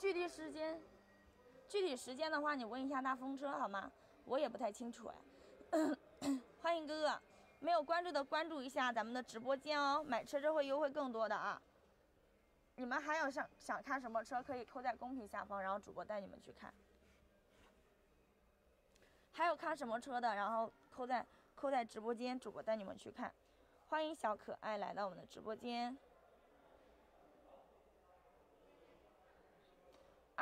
具体时间，具体时间的话，你问一下大风车好吗？我也不太清楚哎。欢迎哥哥，没有关注的关注一下咱们的直播间哦，买车车会优惠更多的啊。你们还有想想看什么车，可以扣在公屏下方，然后主播带你们去看。还有看什么车的，然后扣在扣在直播间，主播带你们去看。欢迎小可爱来到我们的直播间。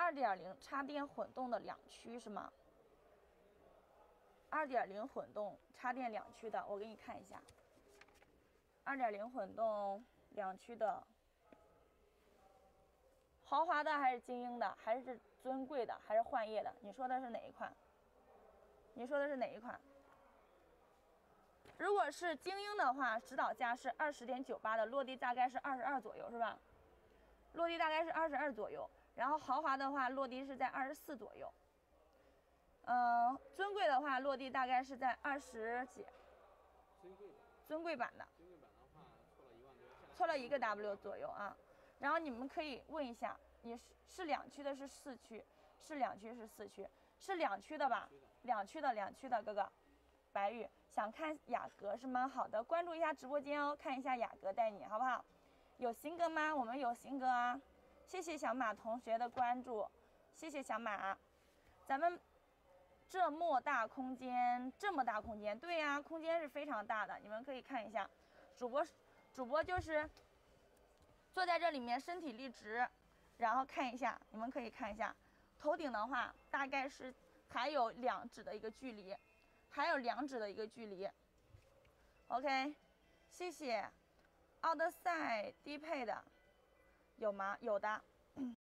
二点零插电混动的两驱是吗？二点零混动插电两驱的，我给你看一下。二点零混动两驱的，豪华的还是精英的，还是尊贵的，还是幻夜的？你说的是哪一款？你说的是哪一款？如果是精英的话，指导价是二十点九八的，落地大概是二十二左右，是吧？落地大概是二十二左右。然后豪华的话，落地是在二十四左右。嗯，尊贵的话，落地大概是在二十几。尊贵的。尊贵版的。尊贵版的话，错了一万多。错了一个 W 左右啊。然后你们可以问一下，你是是两驱的，是四驱？是两驱是四驱？是两驱的吧？两驱的，两驱的哥哥。白玉想看雅阁是吗？好的，关注一下直播间哦，看一下雅阁带你好不好？有新歌吗？我们有新歌啊。谢谢小马同学的关注，谢谢小马，咱们。这么大空间，这么大空间，对呀，空间是非常大的。你们可以看一下，主播，主播就是坐在这里面，身体立直，然后看一下，你们可以看一下，头顶的话大概是还有两指的一个距离，还有两指的一个距离。OK，谢谢，奥德赛低配的&有吗？有的。